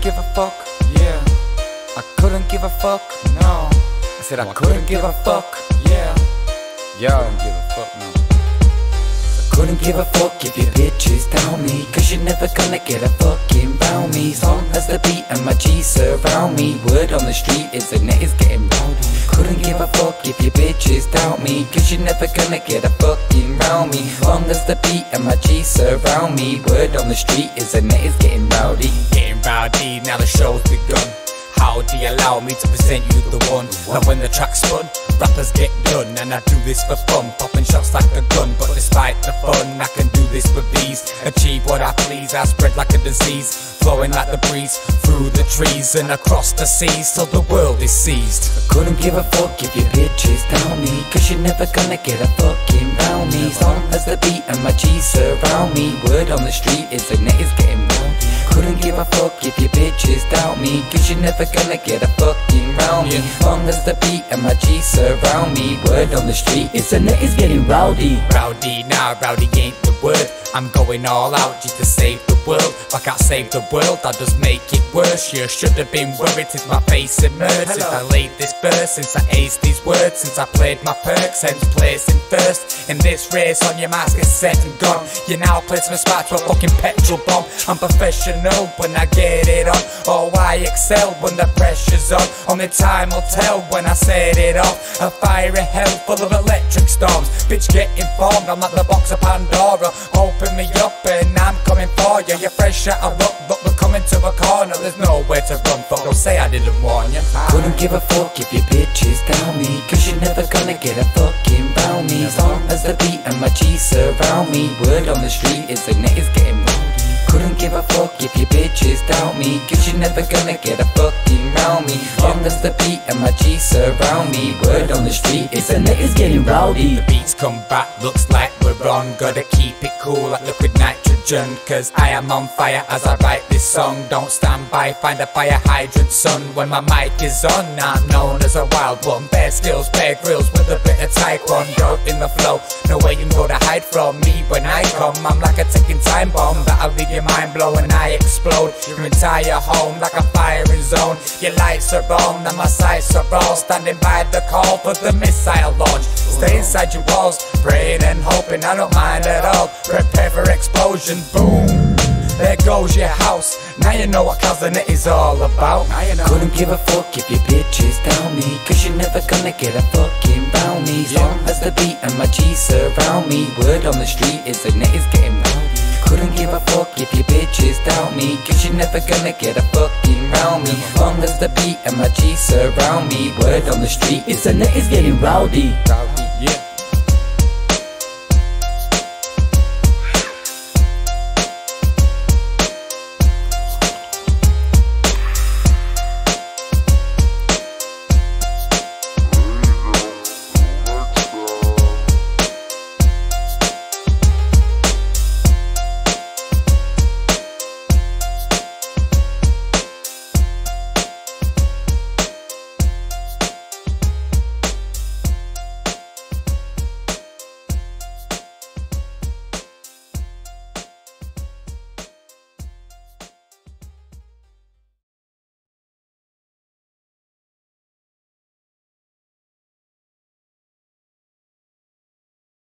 give a fuck. Yeah, I couldn't give a fuck. no. I said I couldn't give a fuck. Yeah, Yo, give a fuck, no. couldn't give a fuck if your bitches down me. Cause you're never gonna get a fucking round me. As long as the beat and my G surround me. Word on the street is the net is getting rowdy. Couldn't give a fuck if you bitches doubt me. Cause you're never gonna get a fucking round me. Long as the beat and my G surround me. Word on the street is the net is getting rowdy. Getting rowdy, now the show's begun. How do you allow me to present you the one? And when the track's spun, rappers get done. And I do this for fun, popping shots like a gun. But despite the fun, I can do this with ease. Achieve what I please, I spread like a disease. Flowing like the breeze through the trees and across the seas till the world is seized. Couldn't give a fuck if your bitches down me Cause you're never gonna get a fucking round me As long as the beat and my G surround me Word on the street is the net is getting rowdy Couldn't give a fuck if your bitches doubt me Cause you're never gonna get a fucking round me. As long as the beat and my G surround me Word on the street is the net is getting rowdy Rowdy now, rowdy ain't the word. I'm going all out just to save the world. If I can't save the world, I'll just make it worse. You should have been worried since my face emerged. Since I laid this verse, since I aced these words, since I played my perks, hence placing first. In this race, on your mask is set and gone. You now place my spark to a fucking petrol bomb. I'm professional when I get it on. Oh, I excel when the pressure's on. Only time will tell when I set it off. A fiery hell full of electric storms. Bitch, get informed. I'm like the box of Pandora. Oh, Open me up and I'm coming for you. You're fresh out of luck, but we're coming to a corner. There's nowhere to run. Fuck, don't say I didn't warn you. Couldn't give a fuck if your bitches down me Cause you're never gonna get a fucking round me As long as the beat and my G surround me Word on the street is the is getting rowdy Couldn't give a fuck if your bitches doubt me Cause you're never gonna get a fucking round me long as the beat and my G surround me Word on the street is the niggas getting rowdy The beats come back, looks like we're on. Gotta keep it cool like liquid nitrogen. Cause I am on fire as I write this song. Don't stand by, find a fire hydrant, son. When my mic is on, I'm known as a wild one. Bare skills, bare grills with a bit of taekwondo in the flow. No way you can go to hide from me when I come. I'm like a ticking time bomb that'll leave your mind blown. I explode your entire home like a firing zone. Your lights are on and my sights are all standing by the call for the missile launch. Stay inside your walls, praying and hoping. I don't mind at all. Prepare for explosion. Boom. There goes your house. Now you know what cousin it is all about. Now you know. Couldn't give a fuck if your bitches down me Cause you're never gonna get a fucking round me long as the beat and my G surround me Word on the street is the net is getting Couldn't give a fuck if your bitches doubt me. Cause you're never gonna get a fucking round me. Long as the beat and my G surround me. Word on the street is the net is getting Rowdy.